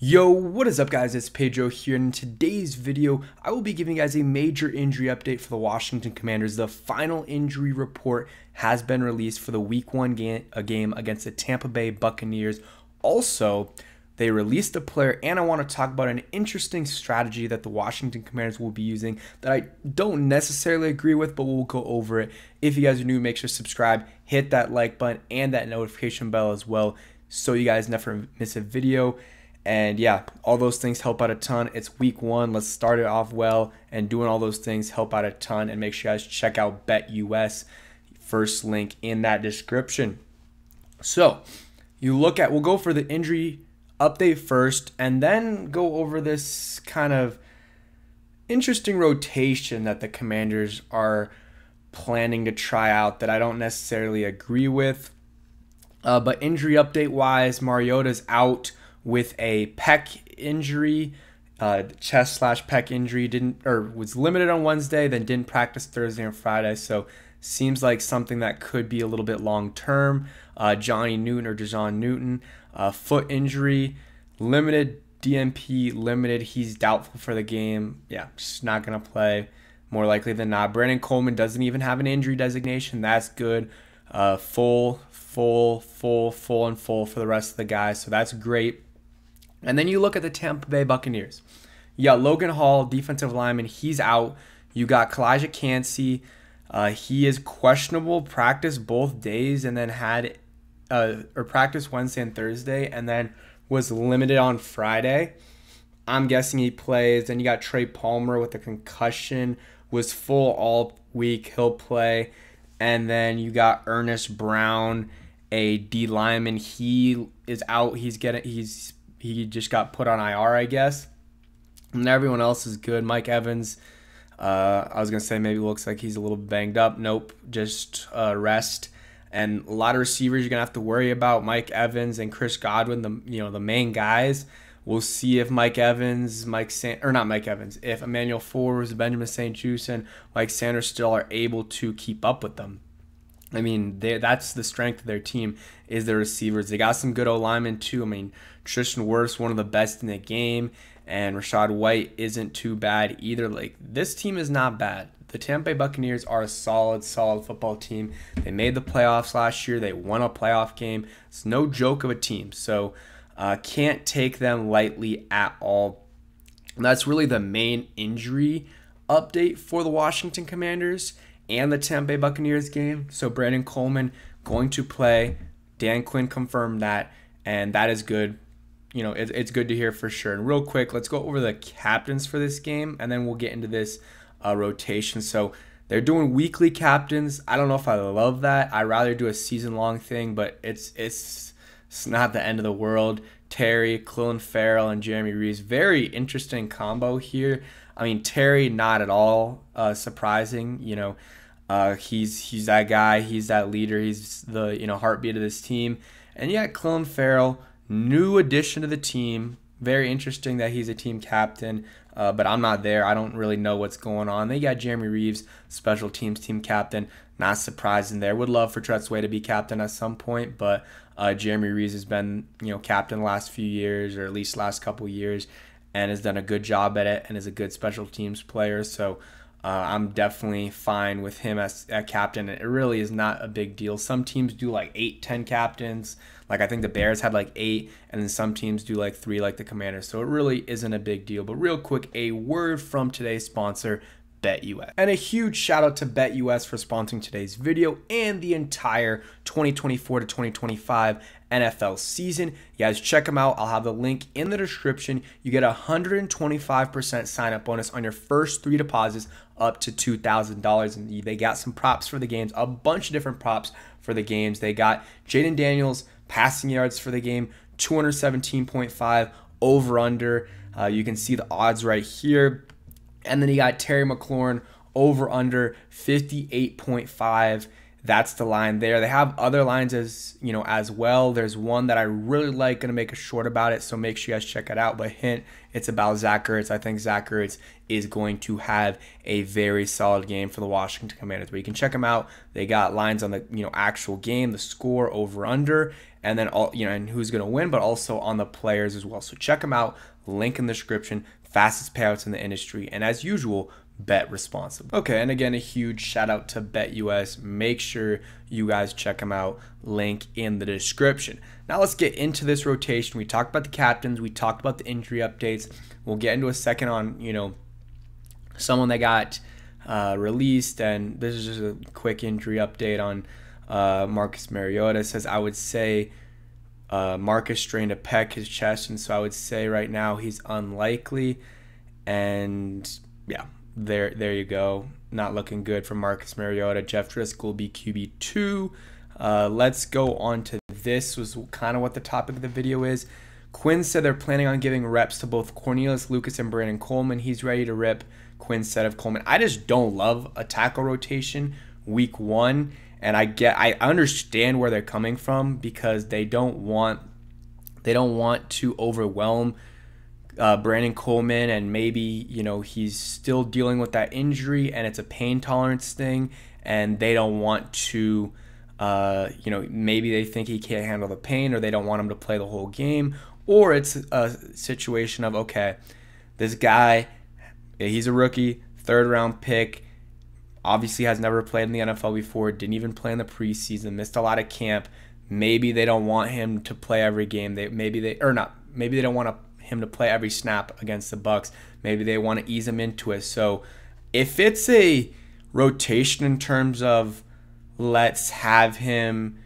Yo, what is up guys? It's Pedro here in today's video I will be giving you guys a major injury update for the Washington Commanders. The final injury report has been released for the week 1 game, a game against the Tampa Bay Buccaneers. Also, they released a player and I want to talk about an interesting strategy that the Washington Commanders will be using that I don't necessarily agree with but we'll go over it. If you guys are new, make sure to subscribe, hit that like button and that notification bell as well so you guys never miss a video. And yeah, all those things help out a ton. It's week one. Let's start it off well. And doing all those things help out a ton. And make sure you guys check out BetUS. First link in that description. So you look at, we'll go for the injury update first and then go over this kind of interesting rotation that the commanders are planning to try out that I don't necessarily agree with. Uh, but injury update wise, Mariota's out with a pec injury, uh, chest slash pec injury. Didn't or was limited on Wednesday, then didn't practice Thursday and Friday. So seems like something that could be a little bit long term. Uh, Johnny Newton or Jer'Zhan Newton, uh, foot injury, limited DNP, limited. He's doubtful for the game. Yeah, just not gonna play. More likely than not. Brandon Coleman doesn't even have an injury designation. That's good. Uh, full, full, full, full, and full for the rest of the guys. So that's great. And then you look at the Tampa Bay Buccaneers. Yeah, Logan Hall, defensive lineman. He's out. You got Calijah Kancey. Uh, he is questionable. Practice both days, and then had uh, or practice Wednesday and Thursday, and then was limited on Friday. I'm guessing he plays. Then you got Trey Palmer with a concussion. Was full all week. He'll play. And then you got Ernest Brown, a D lineman. He is out. He's getting. He's he just got put on IR, I guess. And everyone else is good. Mike Evans, uh, I was gonna say maybe looks like he's a little banged up. Nope, just uh, rest. And a lot of receivers you're gonna have to worry about. Mike Evans and Chris Godwin, the you know the main guys. We'll see if Mike Evans, Mike San- or not Mike Evans, if Emmanuel Forbes, Benjamin St-Juste, and Mike Sainristil still are able to keep up with them. I mean, that's the strength of their team is their receivers. They got some good O linemen too. I mean, Tristan Wirfs one of the best in the game, and Rachaad White isn't too bad either. Like this team is not bad. The Tampa Bay Buccaneers are a solid, solid football team. They made the playoffs last year. They won a playoff game. It's no joke of a team. So uh, can't take them lightly at all. And that's really the main injury update for the Washington Commanders and the Tampa Bay Buccaneers game. So Brandon Coleman going to play. Dan Quinn confirmed that, and that is good. You know, it, it's good to hear for sure. And real quick, let's go over the captains for this game, and then we'll get into this uh, rotation. So they're doing weekly captains. I don't know if I love that. I rather do a season long thing, but it's it's it's not the end of the world. Terry, Clelin Ferrell, and Jeremy Reaves. Very interesting combo here. I mean, Terry, not at all uh, surprising. You know, uh, he's he's that guy. He's that leader. He's the you know heartbeat of this team. And yet, Clelin Ferrell, new addition to the team. Very interesting that he's a team captain. Uh, but I'm not there. I don't really know what's going on. They got Jeremy Reaves, special teams team captain. Not surprising there. Would love for Tress Way to be captain at some point, but uh, Jeremy Reaves has been you know captain the last few years, or at least last couple years, and has done a good job at it, and is a good special teams player. So uh, I'm definitely fine with him as a captain. It really is not a big deal. Some teams do like eight, ten captains. Like I think the Bears had like eight, and then some teams do like three, like the Commanders. So it really isn't a big deal. But real quick, a word from today's sponsor, BetUS. And a huge shout out to BetUS for sponsoring today's video and the entire 2024 to 2025 NFL season. You guys check them out. I'll have the link in the description. You get a 125% sign up bonus on your first three deposits up to $2,000. And they got some props for the games, a bunch of different props for the games. They got Jayden Daniels passing yards for the game, 217.5 over under. Uh, you can see the odds right here. And then you got Terry McLaurin over under 58.5 that's the line there. They have other lines as you know as well. There's one that I really like, gonna make a short about it, so make sure you guys check it out. But hint, it's about Zach Ertz. I think Zach Ertz is going to have a very solid game for the Washington Commanders. But you can check them out. They got lines on the you know actual game, the score over under, and then all you know and who's going to win, but also on the players as well. So check them out. Link in the description. Fastest payouts in the industry, and as usual, bet responsibly. Okay, and again, a huge shout out to BetUS. Make sure you guys check them out. Link in the description. Now let's get into this rotation. We talked about the captains. We talked about the injury updates. We'll get into a second on you know someone that got uh, released, and this is just a quick injury update on uh, Marcus Mariota. It says I would say. Uh, Marcus strained a pec his chest, and so I would say right now he's unlikely. And yeah, there there you go. Not looking good for Marcus Mariota. Jeff Driskel will be QB two. Uh, let's go on to this. Was kind of what the topic of the video is. Quinn said they're planning on giving reps to both Cornelius Lucas and Brandon Coleman. He's ready to rip. Quinn said of Coleman. I just don't love a tackle rotation week one, and I get I understand where they're coming from because they don't want they don't want to overwhelm uh, Brandon Coleman, and maybe you know he's still dealing with that injury, and it's a pain tolerance thing, and they don't want to, uh, you know, maybe they think he can't handle the pain, or they don't want him to play the whole game, or it's a situation of okay, this guy, he's a rookie, third round pick, obviously has never played in the NFL before, didn't even play in the preseason, missed a lot of camp. Maybe they don't want him to play every game. They maybe they or not. Maybe they don't want him to play every snap against the Bucs. Maybe they want to ease him into it. So if it's a rotation in terms of let's have him,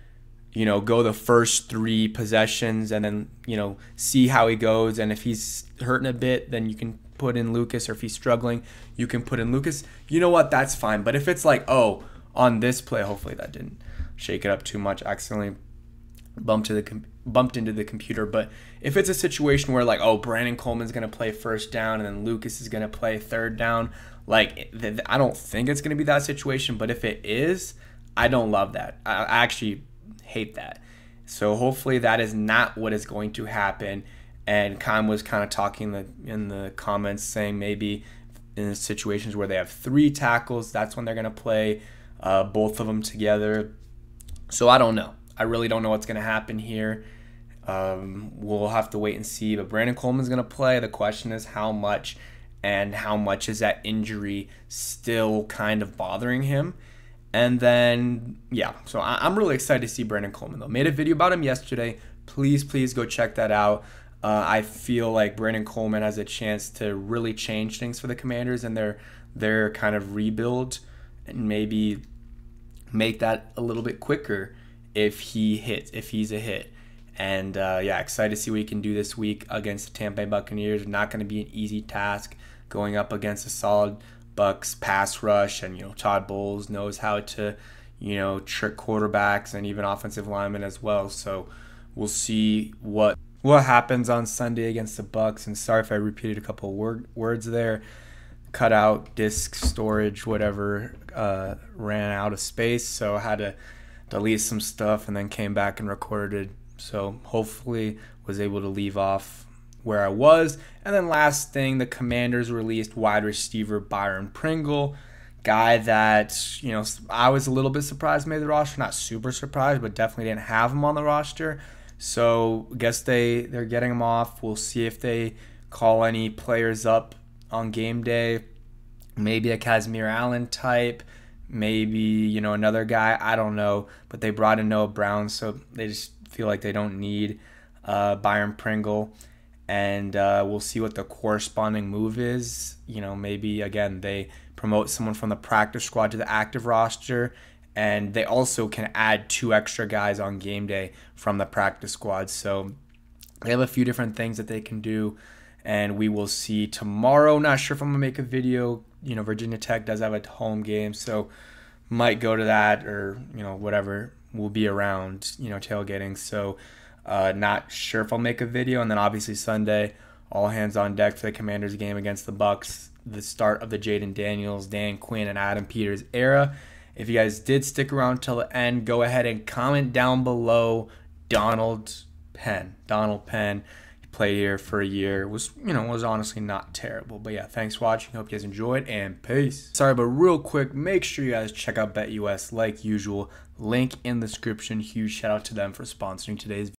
you know, go the first three possessions and then, you know, see how he goes. And if he's hurting a bit, then you can put in Lucas. Or if he's struggling, you can put in Lucas. You know what? That's fine. But if it's like, oh, on this play, hopefully that didn't shake it up too much. Accidentally bumped to the bumped into the computer. But if it's a situation where like, oh, Brandon Coleman's gonna play first down and then Lucas is gonna play third down, like I don't think it's gonna be that situation. But if it is, I don't love that. I actually hate that. So hopefully that is not what is going to happen. And Khan was kind of talking the, in the comments saying maybe in situations where they have three tackles, that's when they're going to play uh, both of them together. So I don't know. I really don't know what's going to happen here. Um, we'll have to wait and see. But Brandon Coleman's going to play. The question is how much and how much is that injury still kind of bothering him. And then, yeah, so I- am really excited to see Brandon Coleman, though. Made a video about him yesterday. Please, please go check that out. Uh, I feel like Brandon Coleman has a chance to really change things for the Commanders and their their kind of rebuild, and maybe make that a little bit quicker if he hits, if he's a hit. And uh, yeah, excited to see what he can do this week against the Tampa Bay Buccaneers. Not going to be an easy task going up against a solid Bucs pass rush, and you know Todd Bowles knows how to, you know, trick quarterbacks and even offensive linemen as well. So we'll see what what happens on Sunday against the Bucs. And sorry if I repeated a couple word, words there. Cut out disk storage, whatever, uh, ran out of space, so I had to delete some stuff and then came back and recorded. So hopefully was able to leave off where I was. And then last thing, the Commanders released wide receiver Byron Pringle, guy that, you know, I was a little bit surprised made the roster, not super surprised, but definitely didn't have him on the roster. So I guess they they're getting him off. We'll see if they call any players up on game day. Maybe a Kazmeir Allen type maybe you know another guy. I don't know, but they brought in Noah Brown, so they just feel like they don't need uh, Byron Pringle, and uh, we'll see what the corresponding move is. You know, maybe again they promote someone from the practice squad to the active roster. And they also can add two extra guys on game day from the practice squad. So they have a few different things that they can do and we will see tomorrow. Not sure if I'm gonna make a video you know Virginia Tech does have a home game, so might go to that or you know whatever. We'll be around, you know, tailgating. So uh, not sure if I'll make a video. And then obviously Sunday, all hands on deck for the Commanders game against the Bucs. The start of the Jayden Daniels, Dan Quinn, and Adam Peters era. If you guys did stick around till the end, go ahead and comment down below Donald Penn. Donald Penn played here for a year. Was you know was honestly not terrible. But yeah, thanks for watching. Hope you guys enjoyed and peace. Sorry, but real quick, make sure you guys check out BetUS like usual. Link in the description. Huge shout out to them for sponsoring today's